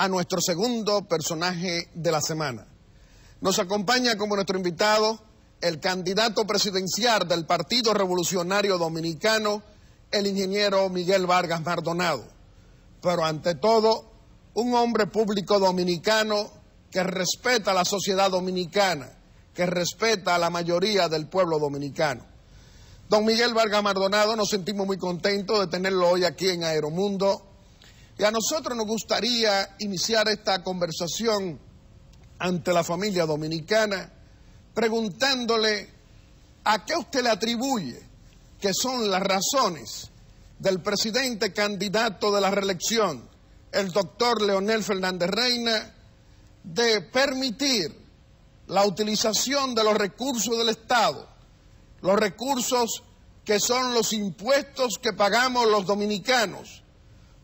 a nuestro segundo personaje de la semana. Nos acompaña como nuestro invitado el candidato presidencial del Partido Revolucionario Dominicano, el ingeniero Miguel Vargas Mardonado. Pero ante todo, un hombre público dominicano que respeta a la sociedad dominicana, que respeta a la mayoría del pueblo dominicano. Don Miguel Vargas Mardonado, nos sentimos muy contentos de tenerlo hoy aquí en Aeromundo. Y a nosotros nos gustaría iniciar esta conversación ante la familia dominicana preguntándole a qué usted le atribuye que son las razones del presidente candidato de la reelección, el doctor Leonel Fernández Reina, de permitir la utilización de los recursos del Estado, los recursos que son los impuestos que pagamos los dominicanos,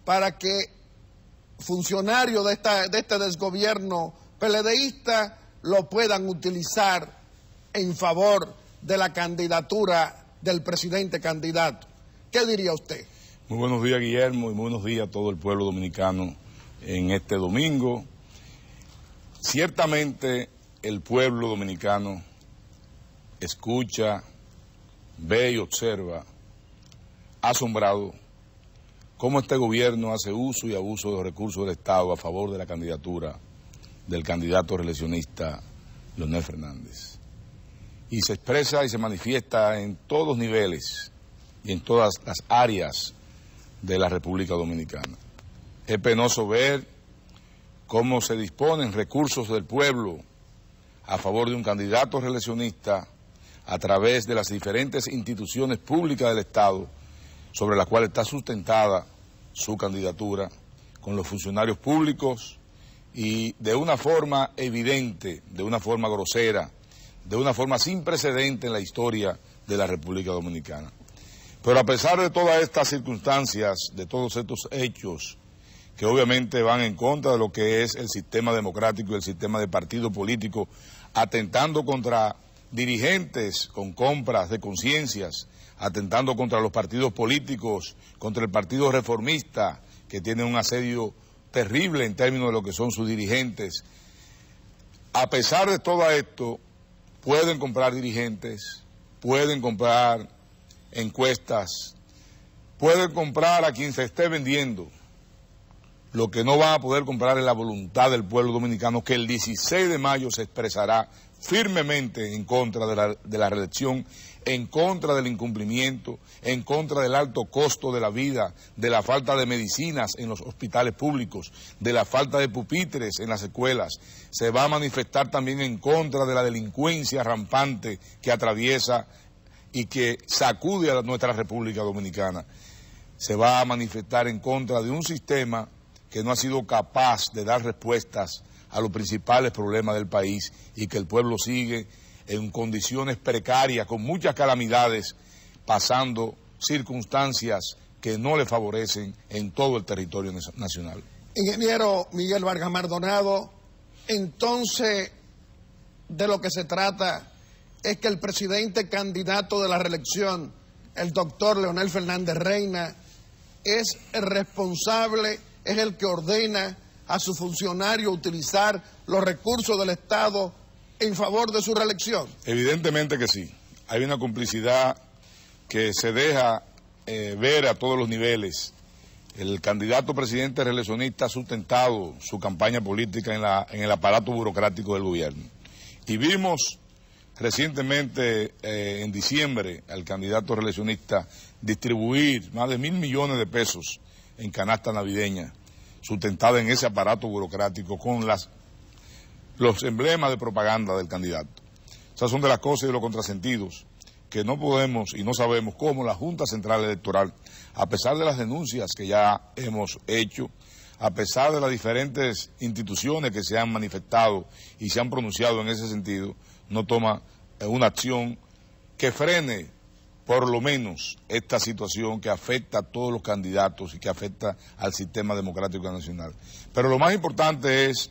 para que funcionarios de, esta, de este desgobierno peledeísta lo puedan utilizar en favor de la candidatura del presidente candidato. ¿Qué diría usted? Muy buenos días, Guillermo, y muy buenos días a todo el pueblo dominicano en este domingo. Ciertamente el pueblo dominicano escucha, ve y observa, asombrado, cómo este gobierno hace uso y abuso de los recursos del Estado a favor de la candidatura del candidato reeleccionista Leonel Fernández. Y se expresa y se manifiesta en todos los niveles y en todas las áreas de la República Dominicana. Es penoso ver cómo se disponen recursos del pueblo a favor de un candidato reeleccionista a través de las diferentes instituciones públicas del Estado sobre las cuales está sustentada su candidatura, con los funcionarios públicos y de una forma evidente, de una forma grosera, de una forma sin precedente en la historia de la República Dominicana. Pero a pesar de todas estas circunstancias, de todos estos hechos, que obviamente van en contra de lo que es el sistema democrático y el sistema de partido político, atentando contra dirigentes con compras de conciencias, atentando contra los partidos políticos, contra el partido reformista, que tiene un asedio terrible en términos de lo que son sus dirigentes. A pesar de todo esto, pueden comprar dirigentes, pueden comprar encuestas, pueden comprar a quien se esté vendiendo, lo que no van a poder comprar es la voluntad del pueblo dominicano, que el 16 de mayo se expresará firmemente en contra de la, de la reelección, en contra del incumplimiento, en contra del alto costo de la vida, de la falta de medicinas en los hospitales públicos, de la falta de pupitres en las escuelas. Se va a manifestar también en contra de la delincuencia rampante que atraviesa y que sacude a nuestra República Dominicana. Se va a manifestar en contra de un sistema que no ha sido capaz de dar respuestas a los principales problemas del país y que el pueblo sigue en condiciones precarias, con muchas calamidades, pasando circunstancias que no le favorecen en todo el territorio nacional. Ingeniero Miguel Vargas Mardonado, entonces de lo que se trata es que el presidente candidato de la reelección, el doctor Leonel Fernández Reina, es el responsable es el que ordena a su funcionario utilizar los recursos del Estado en favor de su reelección? Evidentemente que sí. Hay una complicidad que se deja eh, ver a todos los niveles. El candidato presidente reeleccionista ha sustentado su campaña política en, el aparato burocrático del gobierno. Y vimos recientemente, eh, en diciembre, al candidato reeleccionista distribuir más de mil millones de pesos en canasta navideña, sustentada en ese aparato burocrático con las, los emblemas de propaganda del candidato. Esas son de las cosas y de los contrasentidos que no podemos y no sabemos cómo la Junta Central Electoral, a pesar de las denuncias que ya hemos hecho, a pesar de las diferentes instituciones que se han manifestado y se han pronunciado en ese sentido, no toma una acción que frene por lo menos esta situación que afecta a todos los candidatos y que afecta al sistema democrático nacional. Pero lo más importante es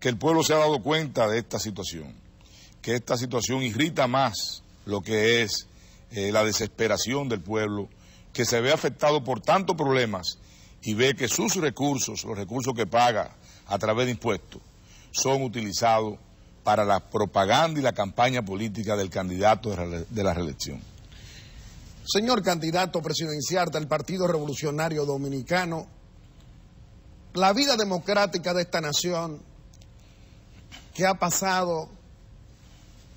que el pueblo se ha dado cuenta de esta situación, que esta situación irrita más lo que es eh, la desesperación del pueblo, que se ve afectado por tantos problemas y ve que sus recursos, los recursos que paga a través de impuestos son utilizados para la propaganda y la campaña política del candidato de la reelección. Señor candidato presidencial del Partido Revolucionario Dominicano, la vida democrática de esta nación que ha pasado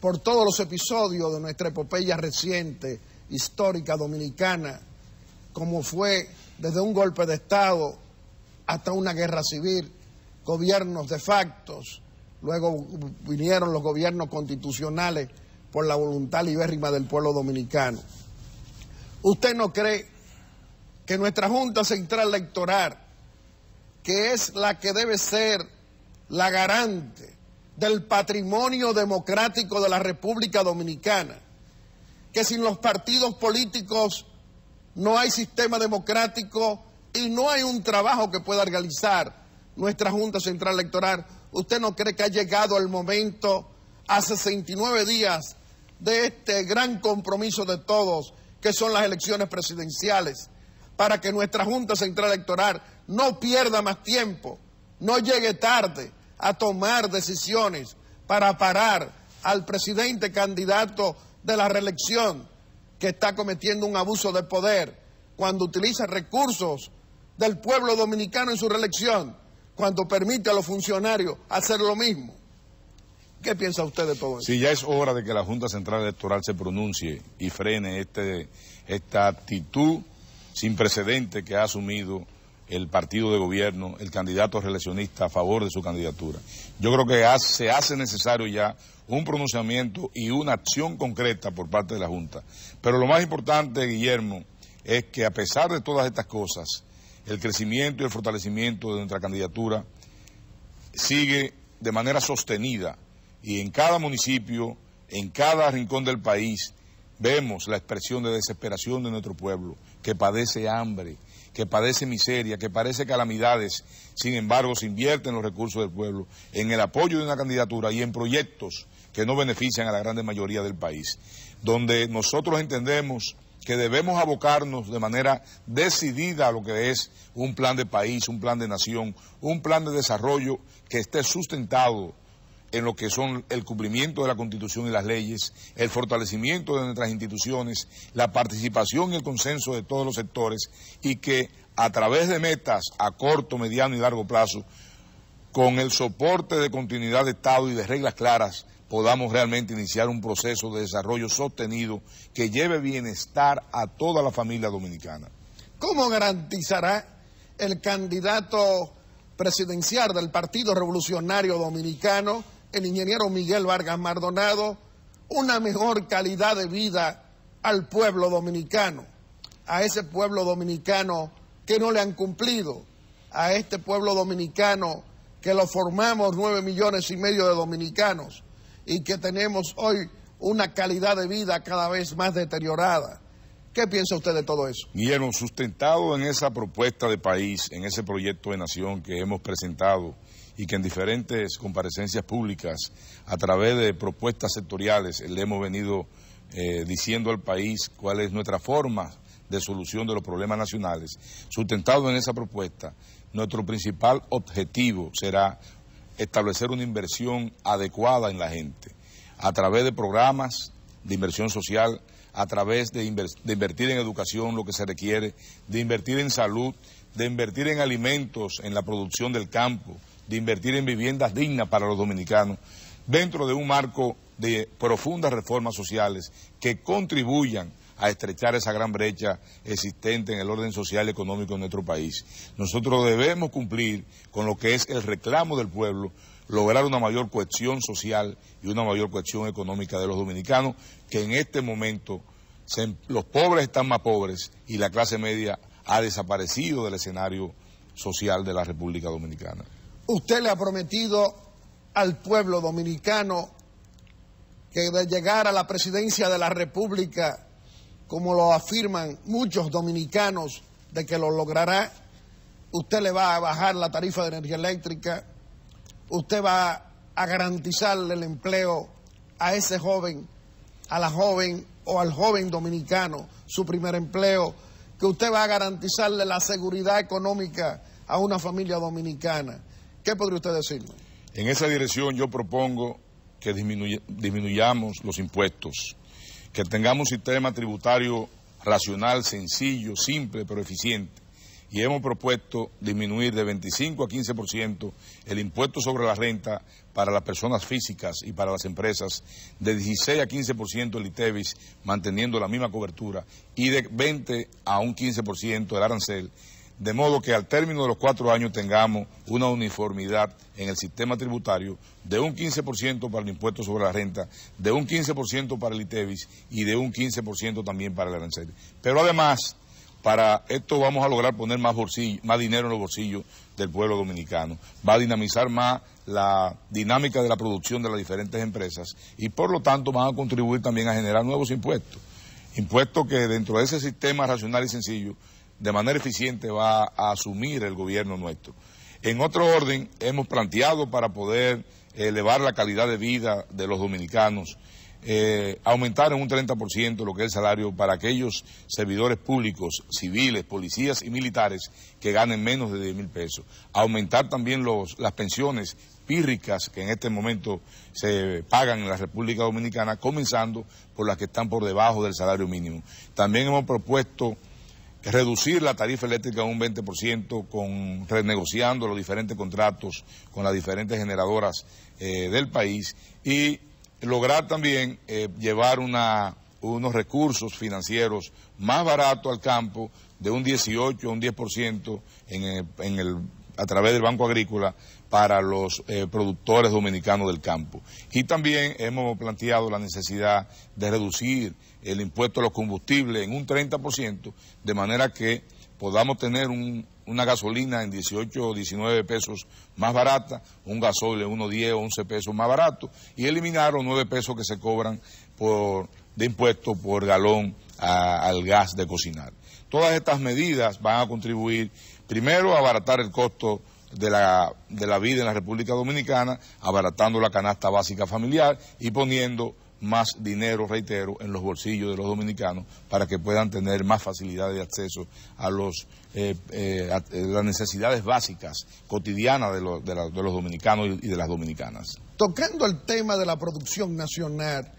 por todos los episodios de nuestra epopeya reciente, histórica dominicana, como fue desde un golpe de Estado hasta una guerra civil, gobiernos de factos, luego vinieron los gobiernos constitucionales por la voluntad libérrima del pueblo dominicano. ¿Usted no cree que nuestra Junta Central Electoral, que es la que debe ser la garante del patrimonio democrático de la República Dominicana, que sin los partidos políticos no hay sistema democrático y no hay un trabajo que pueda realizar nuestra Junta Central Electoral, ¿usted no cree que ha llegado el momento a 69 días de este gran compromiso de todos que son las elecciones presidenciales, para que nuestra Junta Central Electoral no pierda más tiempo, no llegue tarde a tomar decisiones para parar al presidente candidato de la reelección que está cometiendo un abuso de poder cuando utiliza recursos del pueblo dominicano en su reelección, cuando permite a los funcionarios hacer lo mismo. ¿Qué piensa usted de todo eso? Sí, ya es hora de que la Junta Central Electoral se pronuncie y frene este, esta actitud sin precedente que ha asumido el partido de gobierno, el candidato reeleccionista a favor de su candidatura. Yo creo que se hace necesario ya un pronunciamiento y una acción concreta por parte de la Junta. Pero lo más importante, Guillermo, es que a pesar de todas estas cosas, el crecimiento y el fortalecimiento de nuestra candidatura sigue de manera sostenida y en cada municipio, en cada rincón del país, vemos la expresión de desesperación de nuestro pueblo, que padece hambre, que padece miseria, que padece calamidades, sin embargo se invierten los recursos del pueblo en el apoyo de una candidatura y en proyectos que no benefician a la grande mayoría del país, donde nosotros entendemos que debemos abocarnos de manera decidida a lo que es un plan de país, un plan de nación, un plan de desarrollo que esté sustentado en lo que son el cumplimiento de la Constitución y las leyes, el fortalecimiento de nuestras instituciones, la participación y el consenso de todos los sectores y que a través de metas a corto, mediano y largo plazo, con el soporte de continuidad de Estado y de reglas claras, podamos realmente iniciar un proceso de desarrollo sostenido que lleve bienestar a toda la familia dominicana. ¿Cómo garantizará el candidato presidencial del Partido Revolucionario Dominicano el ingeniero Miguel Vargas Mardonado una mejor calidad de vida al pueblo dominicano, a ese pueblo dominicano que no le han cumplido, a este pueblo dominicano que lo formamos nueve millones y medio de dominicanos y que tenemos hoy una calidad de vida cada vez más deteriorada. ¿Qué piensa usted de todo eso? Guillermo, sustentado en esa propuesta de país, en ese proyecto de nación que hemos presentado, y que en diferentes comparecencias públicas, a través de propuestas sectoriales, le hemos venido eh, diciendo al país cuál es nuestra forma de solución de los problemas nacionales. Sustentado en esa propuesta, nuestro principal objetivo será establecer una inversión adecuada en la gente, a través de programas de inversión social, a través de, de, invertir en educación, lo que se requiere, de invertir en salud, de invertir en alimentos, en la producción del campo, de invertir en viviendas dignas para los dominicanos, dentro de un marco de profundas reformas sociales que contribuyan a estrechar esa gran brecha existente en el orden social y económico de nuestro país. Nosotros debemos cumplir con lo que es el reclamo del pueblo, lograr una mayor cohesión social y una mayor cohesión económica de los dominicanos, que en este momento los pobres están más pobres y la clase media ha desaparecido del escenario social de la República Dominicana. Usted le ha prometido al pueblo dominicano que de llegar a la presidencia de la República, como lo afirman muchos dominicanos, de que lo logrará, usted le va a bajar la tarifa de energía eléctrica, usted va a garantizarle el empleo a ese joven, a la joven o al joven dominicano, su primer empleo, que usted va a garantizarle la seguridad económica a una familia dominicana ¿Qué podría usted decirnos? En esa dirección yo propongo que disminuyamos los impuestos, que tengamos un sistema tributario racional, sencillo, simple, pero eficiente. Y hemos propuesto disminuir de 25 a 15% el impuesto sobre la renta para las personas físicas y para las empresas, de 16 a 15% el ITEVIS, manteniendo la misma cobertura, y de 20 a un 15% el arancel de modo que al término de los cuatro años tengamos una uniformidad en el sistema tributario de un 15% para el impuesto sobre la renta, de un 15% para el ITEVIS y de un 15% también para el arancel. Pero además, para esto vamos a lograr poner más, más dinero en los bolsillos del pueblo dominicano. Va a dinamizar más la dinámica de la producción de las diferentes empresas y por lo tanto van a contribuir también a generar nuevos impuestos. Impuestos que dentro de ese sistema racional y sencillo de manera eficiente va a asumir el gobierno nuestro. En otro orden, hemos planteado para poder elevar la calidad de vida de los dominicanos, eh, aumentar en un 30% lo que es el salario para aquellos servidores públicos, civiles, policías y militares que ganen menos de 10 mil pesos. Aumentar también los, las pensiones pírricas que en este momento se pagan en la República Dominicana, comenzando por las que están por debajo del salario mínimo. También hemos propuesto reducir la tarifa eléctrica un 20% con renegociando los diferentes contratos con las diferentes generadoras eh, del país y lograr también eh, llevar una, unos recursos financieros más baratos al campo de un 18 a un 10% en en el a través del Banco Agrícola para los eh, productores dominicanos del campo. Y también hemos planteado la necesidad de reducir el impuesto a los combustibles en un 30%, de manera que podamos tener una gasolina en 18 o 19 pesos más barata, un gasoil en unos 10 o 11 pesos más barato, y eliminar los 9 pesos que se cobran de impuesto por galón al gas de cocinar. Todas estas medidas van a contribuir primero abaratar el costo de la, de la vida en la República Dominicana, abaratando la canasta básica familiar y poniendo más dinero, reitero, en los bolsillos de los dominicanos para que puedan tener más facilidad de acceso a, los, eh, eh, eh, las necesidades básicas cotidianas de, de, de los dominicanos y de las dominicanas. Tocando el tema de la producción nacional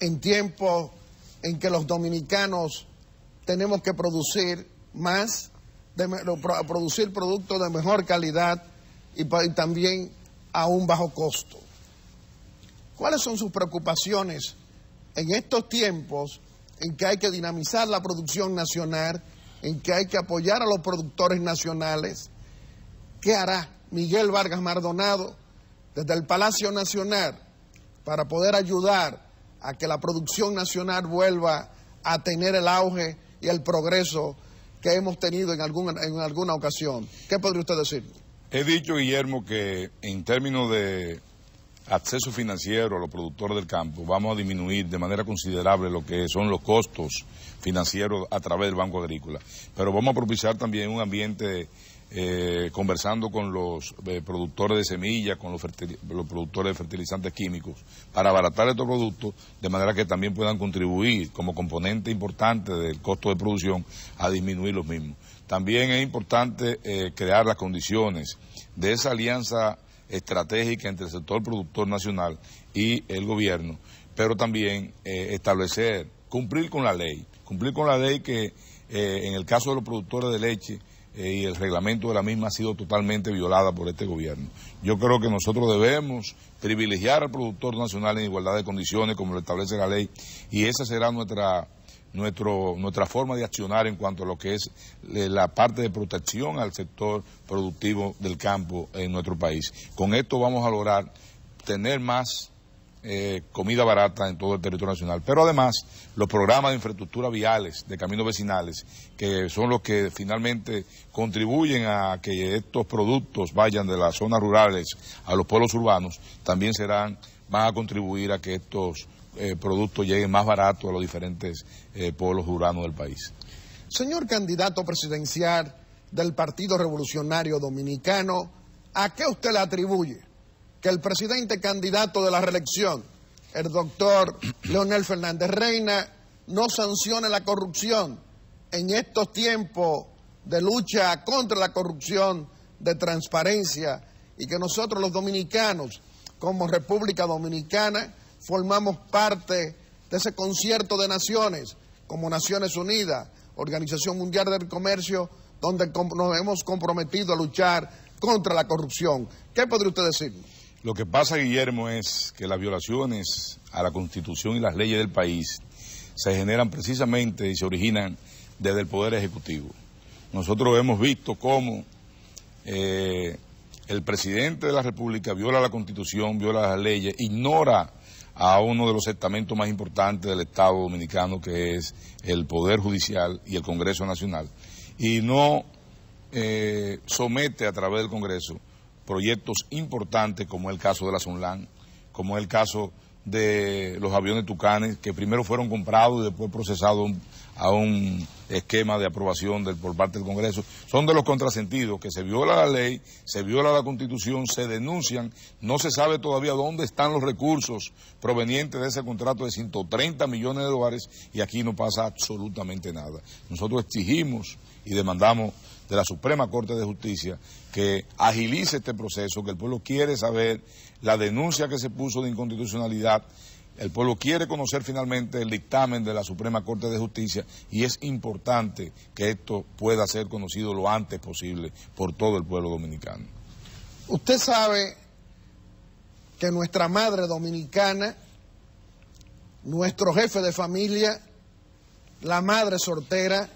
en tiempos en que los dominicanos tenemos que producir más de, producir productos de mejor calidad y, también a un bajo costo. ¿Cuáles son sus preocupaciones en estos tiempos en que hay que dinamizar la producción nacional, en que hay que apoyar a los productores nacionales? ¿Qué hará Miguel Vargas Mardonado desde el Palacio Nacional para poder ayudar a que la producción nacional vuelva a tener el auge y el progreso que hemos tenido en alguna, en alguna ocasión. ¿Qué podría usted decir? He dicho, Guillermo, que en términos de acceso financiero a los productores del campo, vamos a disminuir de manera considerable lo que son los costos financieros a través del Banco Agrícola. Pero vamos a propiciar también un ambiente eh, conversando con los eh, productores de semillas, con los, productores de fertilizantes químicos, para abaratar estos productos de manera que también puedan contribuir como componente importante del costo de producción a disminuir los mismos. También es importante eh, crear las condiciones de esa alianza estratégica entre el sector productor nacional y el gobierno, pero también establecer, cumplir con la ley, cumplir con la ley que en el caso de los productores de leche, eh, y el reglamento de la misma ha sido totalmente violada por este gobierno. Yo creo que nosotros debemos privilegiar al productor nacional en igualdad de condiciones como lo establece la ley y esa será nuestra nuestro, nuestra forma de accionar en cuanto a lo que es eh, la parte de protección al sector productivo del campo en nuestro país. Con esto vamos a lograr tener más eh, comida barata en todo el territorio nacional. Pero además, los programas de infraestructura viales, de caminos vecinales, que son los que finalmente contribuyen a que estos productos vayan de las zonas rurales a los pueblos urbanos, también serán, van a contribuir a que estos eh, productos lleguen más baratos a los diferentes eh, pueblos urbanos del país. Señor candidato presidencial del Partido Revolucionario Dominicano, ¿a qué usted le atribuye que el presidente candidato de la reelección, el doctor Leonel Fernández Reina, no sancione la corrupción en estos tiempos de lucha contra la corrupción, de transparencia y que nosotros los dominicanos, como República Dominicana, formamos parte de ese concierto de naciones, como Naciones Unidas, Organización Mundial del Comercio, donde nos hemos comprometido a luchar contra la corrupción. ¿Qué podría usted decir? Lo que pasa, Guillermo, es que las violaciones a la Constitución y las leyes del país se generan precisamente y se originan desde el Poder Ejecutivo. Nosotros hemos visto cómo eh, el presidente de la República viola la Constitución, viola las leyes, ignora a uno de los estamentos más importantes del Estado dominicano, que es el Poder Judicial y el Congreso Nacional, y no eh, somete a través del Congreso proyectos importantes como el caso de la Sunlan, como el caso de los aviones Tucanes, que primero fueron comprados y después procesados a un esquema de aprobación por parte del Congreso, son de los contrasentidos, que se viola la ley, se viola la Constitución, se denuncian, no se sabe todavía dónde están los recursos provenientes de ese contrato de 130 millones de dólares y aquí no pasa absolutamente nada. Nosotros exigimos y demandamos de la Suprema Corte de Justicia que agilice este proceso, que el pueblo quiere saber la denuncia que se puso de inconstitucionalidad. El pueblo quiere conocer finalmente el dictamen de la Suprema Corte de Justicia y es importante que esto pueda ser conocido lo antes posible por todo el pueblo dominicano. Usted sabe que nuestra madre dominicana, nuestro jefe de familia, la madre soltera,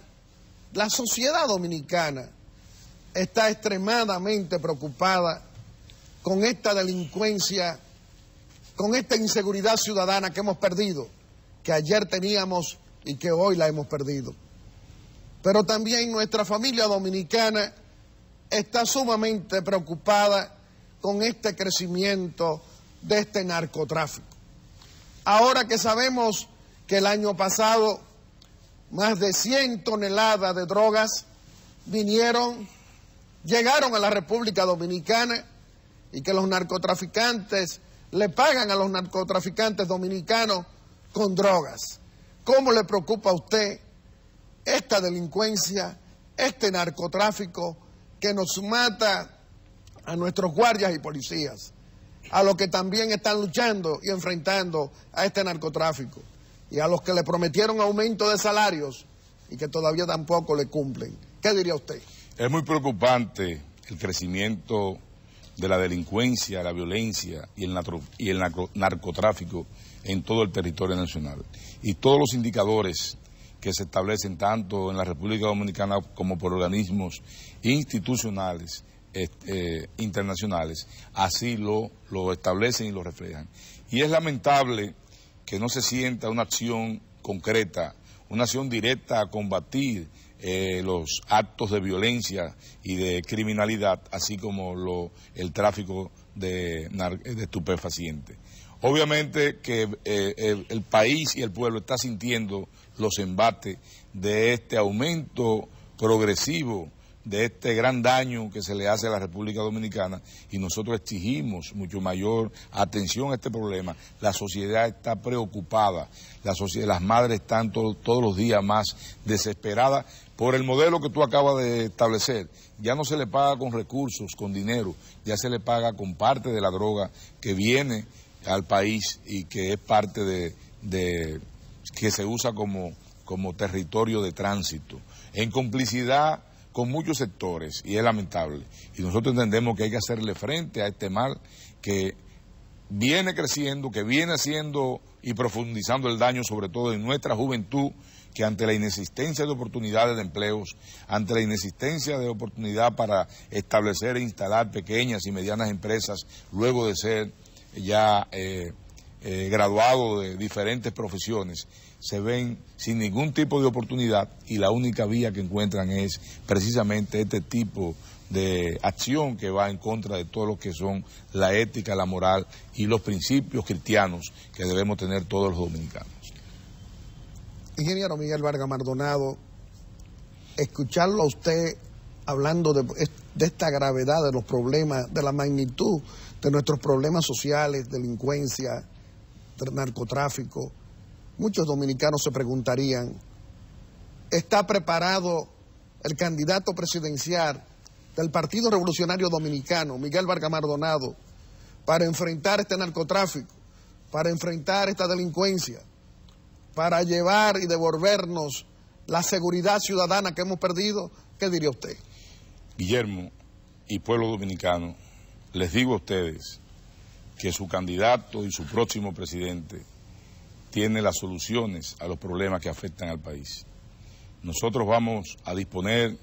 la sociedad dominicana está extremadamente preocupada con esta delincuencia, con esta inseguridad ciudadana que hemos perdido, que ayer teníamos y que hoy la hemos perdido. Pero también nuestra familia dominicana está sumamente preocupada con este crecimiento de este narcotráfico. Ahora que sabemos que el año pasado más de 100 toneladas de drogas vinieron, llegaron a la República Dominicana y que los narcotraficantes le pagan a los narcotraficantes dominicanos con drogas. ¿Cómo le preocupa a usted esta delincuencia, este narcotráfico que nos mata a nuestros guardias y policías, a los que también están luchando y enfrentando a este narcotráfico? Y a los que le prometieron aumento de salarios y que todavía tampoco le cumplen. ¿Qué diría usted? Es muy preocupante el crecimiento de la delincuencia, la violencia y el, narcotráfico en todo el territorio nacional. Y todos los indicadores que se establecen tanto en la República Dominicana como por organismos institucionales eh, internacionales, así lo, lo establecen y lo reflejan. Y es lamentable que no se sienta una acción concreta, una acción directa a combatir eh, los actos de violencia y de criminalidad, así como el tráfico de, de estupefacientes. Obviamente que eh, el, el, país y el pueblo está sintiendo los embates de este aumento progresivo de este gran daño que se le hace a la República Dominicana y nosotros exigimos mucho mayor atención a este problema. La sociedad está preocupada, las madres están todos los días más desesperadas por el modelo que tú acabas de establecer. Ya no se le paga con recursos, con dinero, ya se le paga con parte de la droga que viene al país y que es parte de, de que se usa como, como territorio de tránsito. En complicidad con muchos sectores y es lamentable. Y nosotros entendemos que hay que hacerle frente a este mal que viene creciendo, que viene haciendo y profundizando el daño, sobre todo en nuestra juventud, que ante la inexistencia de oportunidades de empleos, ante la inexistencia de oportunidad para establecer e instalar pequeñas y medianas empresas, luego de ser ya eh, eh, graduados de diferentes profesiones, se ven sin ningún tipo de oportunidad y la única vía que encuentran es precisamente este tipo de acción que va en contra de todo lo que son la ética, la moral y los principios cristianos que debemos tener todos los dominicanos. Ingeniero Miguel Vargas Mardonado, escucharlo a usted hablando de, de esta gravedad de los problemas, de la magnitud de nuestros problemas sociales, delincuencia, narcotráfico, muchos dominicanos se preguntarían, ¿está preparado el candidato presidencial del Partido Revolucionario Dominicano, Miguel Vargas Mardonado, para enfrentar este narcotráfico, para enfrentar esta delincuencia, para llevar y devolvernos la seguridad ciudadana que hemos perdido, ¿qué diría usted? Guillermo y pueblo dominicano, les digo a ustedes que su candidato y su próximo presidente tiene las soluciones a los problemas que afectan al país. Nosotros vamos a disponer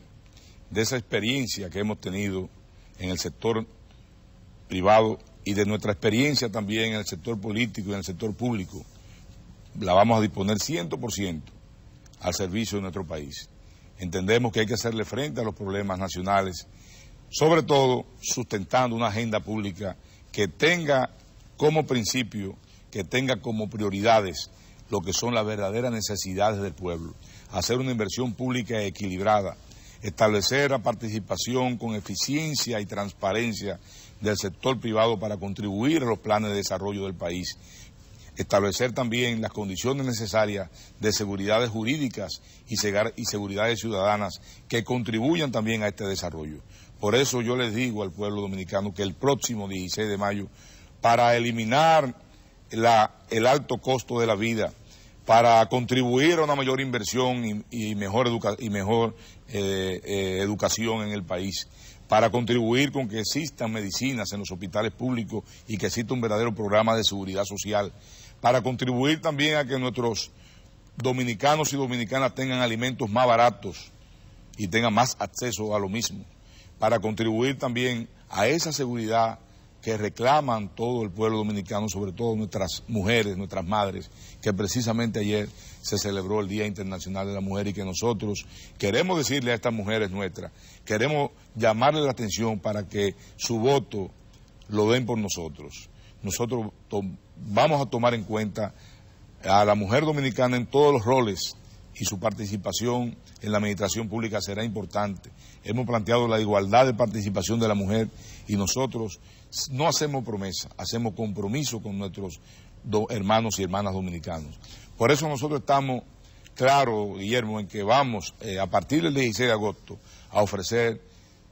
de esa experiencia que hemos tenido en el sector privado y de nuestra experiencia también en el sector político y en el sector público. La vamos a disponer 100% al servicio de nuestro país. Entendemos que hay que hacerle frente a los problemas nacionales, sobre todo sustentando una agenda pública que tenga como principio, que tenga como prioridades lo que son las verdaderas necesidades del pueblo, hacer una inversión pública equilibrada, establecer la participación con eficiencia y transparencia del sector privado para contribuir a los planes de desarrollo del país, establecer también las condiciones necesarias de seguridades jurídicas y seguridades ciudadanas que contribuyan también a este desarrollo. Por eso yo les digo al pueblo dominicano que el próximo 16 de mayo, para eliminar el alto costo de la vida, para contribuir a una mayor inversión y, mejor, y mejor eh, eh, educación en el país, para contribuir con que existan medicinas en los hospitales públicos y que exista un verdadero programa de seguridad social, para contribuir también a que nuestros dominicanos y dominicanas tengan alimentos más baratos y tengan más acceso a lo mismo, para contribuir también a esa seguridad que reclaman todo el pueblo dominicano, sobre todo nuestras mujeres, nuestras madres, que precisamente ayer se celebró el Día Internacional de la Mujer y que nosotros queremos decirle a estas mujeres nuestras, queremos llamarle la atención para que su voto lo den por nosotros. Nosotros vamos a tomar en cuenta a la mujer dominicana en todos los roles y su participación en la administración pública será importante. Hemos planteado la igualdad de participación de la mujer y nosotros no hacemos promesa, hacemos compromiso con nuestros hermanos y hermanas dominicanos. Por eso nosotros estamos claros, Guillermo, en que vamos eh, a partir del 16 de agosto a ofrecer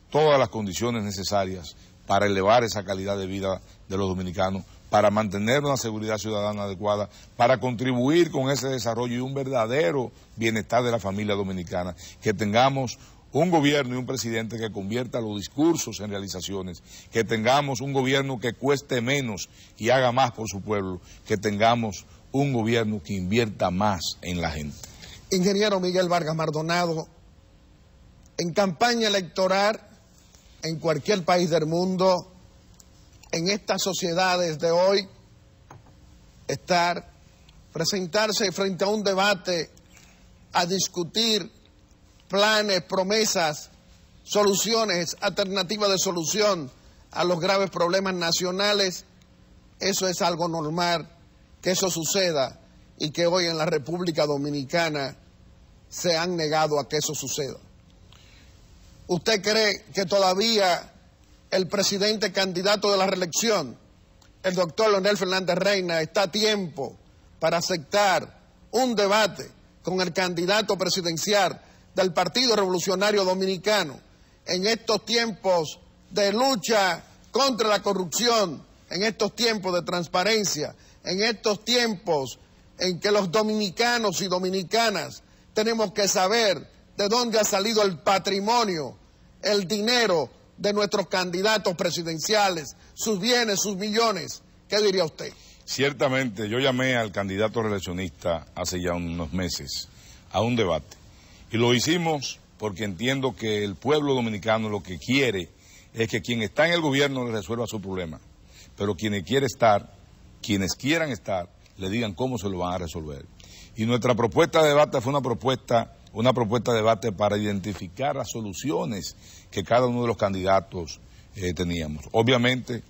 todas las condiciones necesarias para elevar esa calidad de vida de los dominicanos, para mantener una seguridad ciudadana adecuada, para contribuir con ese desarrollo y un verdadero bienestar de la familia dominicana, que tengamos un gobierno y un presidente que convierta los discursos en realizaciones, que tengamos un gobierno que cueste menos y haga más por su pueblo, que tengamos un gobierno que invierta más en la gente. Ingeniero Miguel Vargas Mardonado, en campaña electoral en cualquier país del mundo, en estas sociedades de hoy, estar, presentarse frente a un debate, a discutir planes, promesas, soluciones, alternativas de solución a los graves problemas nacionales, eso es algo normal, que eso suceda y que hoy en la República Dominicana se han negado a que eso suceda. ¿Usted cree que todavía el presidente candidato de la reelección, el doctor Leonel Fernández Reina, está a tiempo para aceptar un debate con el candidato presidencial del Partido Revolucionario Dominicano en estos tiempos de lucha contra la corrupción, en estos tiempos de transparencia, en estos tiempos en que los dominicanos y dominicanas tenemos que saber de dónde ha salido el patrimonio, el dinero de nuestros candidatos presidenciales, sus bienes, sus millones. ¿Qué diría usted? Ciertamente, yo llamé al candidato reeleccionista hace ya unos meses a un debate y lo hicimos porque entiendo que el pueblo dominicano lo que quiere es que quien está en el gobierno le resuelva su problema. Pero quienes quieren estar, quienes quieran estar, le digan cómo se lo van a resolver. Y nuestra propuesta de debate fue una propuesta, una propuesta de debate para identificar las soluciones que cada uno de los candidatos eh, teníamos. Obviamente,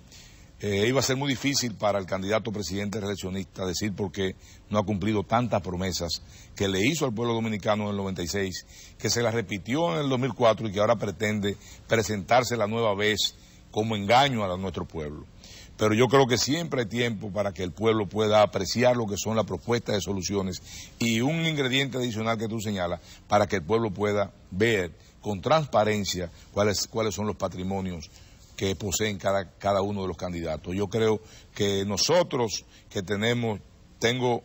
eh, iba a ser muy difícil para el candidato presidente reeleccionista decir por qué no ha cumplido tantas promesas que le hizo al pueblo dominicano en el 96, que se las repitió en el 2004 y que ahora pretende presentarse la nueva vez como engaño a nuestro pueblo. Pero yo creo que siempre hay tiempo para que el pueblo pueda apreciar lo que son las propuestas de soluciones y un ingrediente adicional que tú señalas para que el pueblo pueda ver con transparencia cuáles, cuáles son los patrimonios que poseen cada, cada uno de los candidatos. Yo creo que nosotros que tenemos, tengo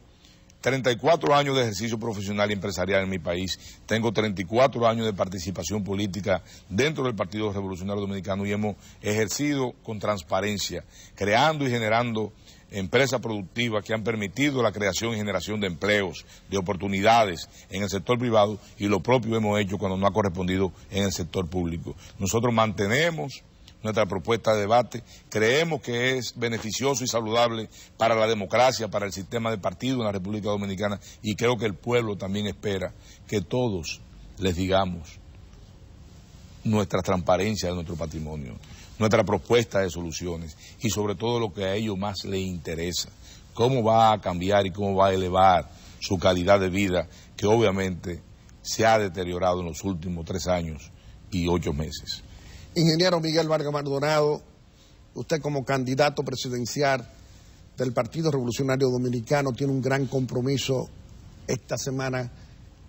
34 años de ejercicio profesional y empresarial en mi país, tengo 34 años de participación política dentro del Partido Revolucionario Dominicano y hemos ejercido con transparencia, creando y generando empresas productivas que han permitido la creación y generación de empleos, de oportunidades en el sector privado y lo propio hemos hecho cuando no ha correspondido en el sector público. Nosotros mantenemos nuestra propuesta de debate. Creemos que es beneficioso y saludable para la democracia, para el sistema de partido en la República Dominicana y creo que el pueblo también espera que todos les digamos nuestra transparencia de nuestro patrimonio, nuestra propuesta de soluciones y sobre todo lo que a ellos más les interesa, cómo va a cambiar y cómo va a elevar su calidad de vida que obviamente se ha deteriorado en los últimos tres años y ocho meses. Ingeniero Miguel Vargas Maldonado, usted como candidato presidencial del Partido Revolucionario Dominicano tiene un gran compromiso esta semana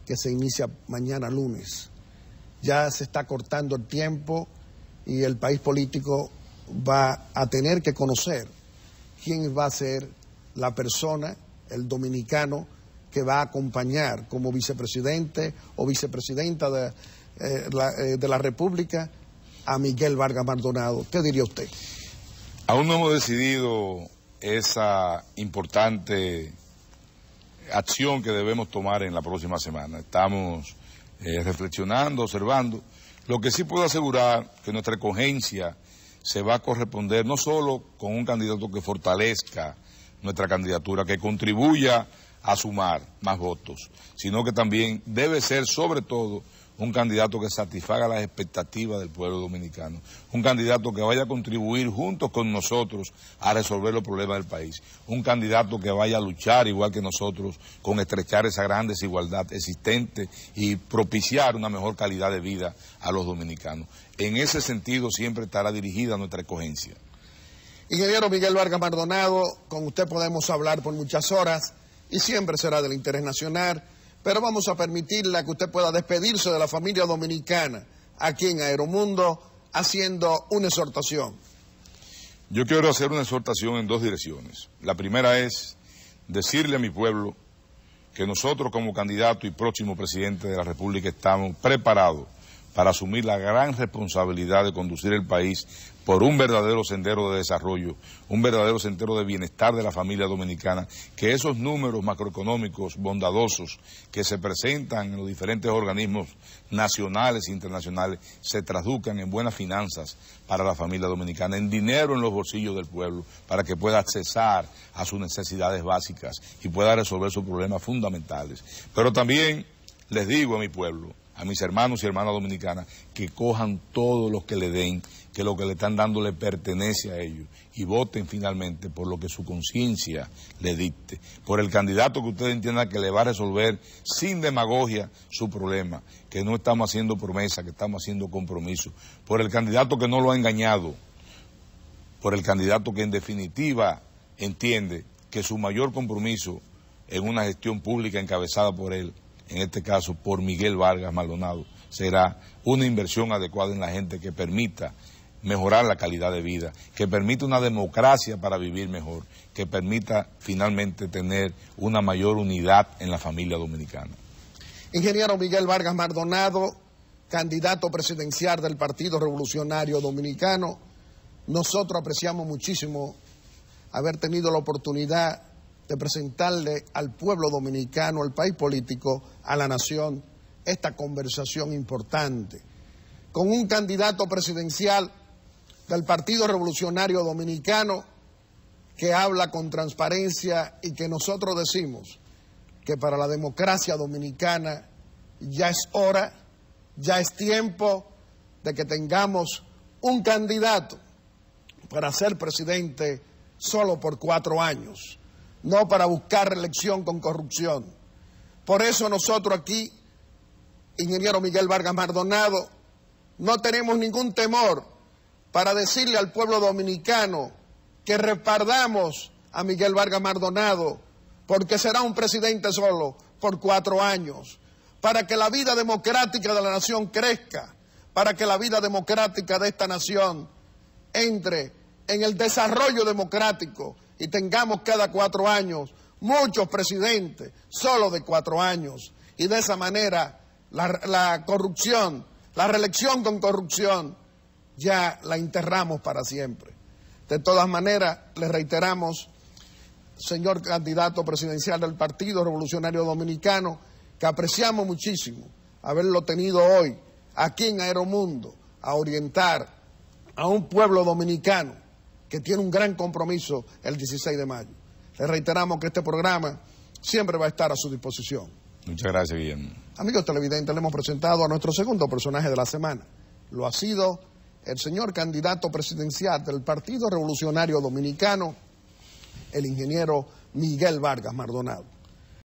que se inicia mañana lunes. Ya se está cortando el tiempo y el país político va a tener que conocer quién va a ser la persona, el dominicano, que va a acompañar como vicepresidente o vicepresidenta de, eh, la, eh, de la República a Miguel Vargas Maldonado. ¿Qué diría usted? Aún no hemos decidido esa importante acción que debemos tomar en la próxima semana. Estamos eh, reflexionando, observando. Lo que sí puedo asegurar que nuestra escogencia se va a corresponder no solo con un candidato que fortalezca nuestra candidatura, que contribuya a sumar más votos, sino que también debe ser sobre todo un candidato que satisfaga las expectativas del pueblo dominicano, un candidato que vaya a contribuir juntos con nosotros a resolver los problemas del país, un candidato que vaya a luchar igual que nosotros con estrechar esa gran desigualdad existente y propiciar una mejor calidad de vida a los dominicanos. En ese sentido siempre estará dirigida nuestra escogencia. Ingeniero Miguel Vargas Maldonado, con usted podemos hablar por muchas horas y siempre será del interés nacional pero vamos a permitirle que usted pueda despedirse de la familia dominicana aquí en Aeromundo haciendo una exhortación. Yo quiero hacer una exhortación en dos direcciones. La primera es decirle a mi pueblo que nosotros como candidato y próximo presidente de la República estamos preparados para asumir la gran responsabilidad de conducir el país por un verdadero sendero de desarrollo, un verdadero sendero de bienestar de la familia dominicana, que esos números macroeconómicos bondadosos que se presentan en los diferentes organismos nacionales e internacionales se traduzcan en buenas finanzas para la familia dominicana, en dinero en los bolsillos del pueblo, para que pueda accesar a sus necesidades básicas y pueda resolver sus problemas fundamentales. Pero también les digo a mi pueblo, a mis hermanos y hermanas dominicanas, que cojan todo lo que le den que lo que le están dando le pertenece a ellos y voten finalmente por lo que su conciencia le dicte, por el candidato que ustedes entiendan que le va a resolver sin demagogia su problema, que no estamos haciendo promesa, que estamos haciendo compromiso, por el candidato que no lo ha engañado, por el candidato que en definitiva entiende que su mayor compromiso en una gestión pública encabezada por él, en este caso por Miguel Vargas Maldonado, será una inversión adecuada en la gente que permita mejorar la calidad de vida, que permita una democracia para vivir mejor, que permita finalmente tener una mayor unidad en la familia dominicana. Ingeniero Miguel Vargas Mardonado, candidato presidencial del Partido Revolucionario Dominicano, nosotros apreciamos muchísimo haber tenido la oportunidad de presentarle al pueblo dominicano, al país político, a la nación, esta conversación importante, con un candidato presidencial del Partido Revolucionario Dominicano que habla con transparencia y que nosotros decimos que para la democracia dominicana ya es hora, ya es tiempo de que tengamos un candidato para ser presidente solo por cuatro años, no para buscar reelección con corrupción. Por eso nosotros aquí, ingeniero Miguel Vargas Mardonado, no tenemos ningún temor para decirle al pueblo dominicano que respaldamos a Miguel Vargas Mardonado porque será un presidente solo por cuatro años, para que la vida democrática de la nación crezca, para que la vida democrática de esta nación entre en el desarrollo democrático y tengamos cada cuatro años muchos presidentes, solo de cuatro años, y de esa manera la, corrupción, la reelección con corrupción, ya la enterramos para siempre. De todas maneras, le reiteramos, señor candidato presidencial del Partido Revolucionario Dominicano, que apreciamos muchísimo haberlo tenido hoy aquí en Aeromundo a orientar a un pueblo dominicano que tiene un gran compromiso el 16 de mayo. Le reiteramos que este programa siempre va a estar a su disposición. Muchas gracias, Guillermo. Amigos televidentes, le hemos presentado a nuestro segundo personaje de la semana. Lo ha sido el señor candidato presidencial del Partido Revolucionario Dominicano, el ingeniero Miguel Vargas Maldonado.